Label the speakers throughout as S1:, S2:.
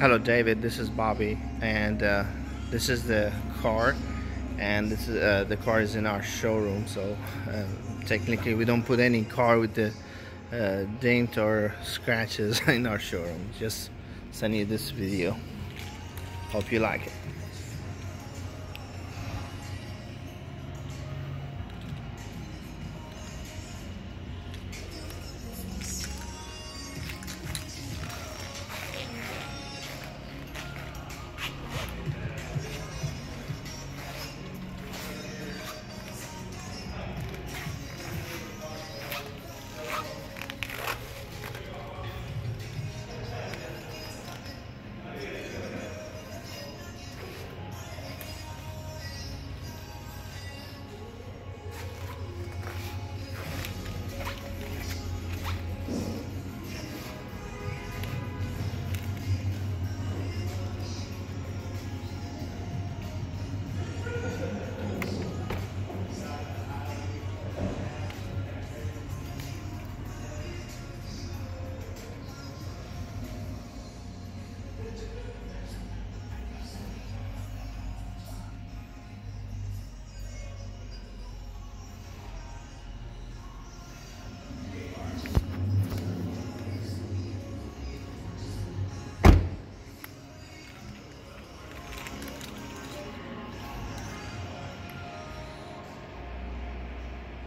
S1: Hello, David. This is Bobby, and uh, this is the car, and this is uh, the car is in our showroom. So uh, technically, we don't put any car with the uh, dent or scratches in our showroom. Just send you this video. Hope you like it.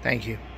S1: Thank you.